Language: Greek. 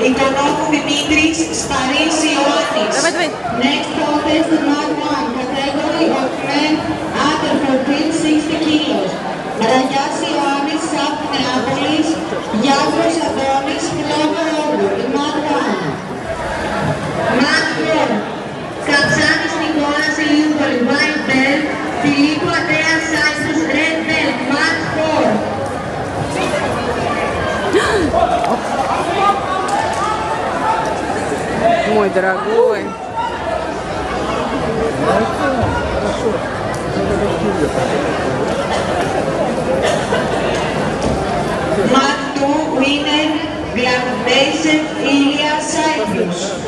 Mat 2, Οικονόμου Δημήτρης, Σπαρής Ιωάννης. Next contest, Mat 1, category of men under 14, 60 kilos. Ραγιάς Ιωάννης, Σαπ Νεάπολης, Γιάννος Αδώνης, Φλόγα Όγκου, Mat 1. Mat 4, Κατσάνης Νικόλας Ηλίουπολη, White Belt, Φιλίππο Αντέας Σάιστος, мой дорогой. Must two women, Black Nation, Ilya Cyprus.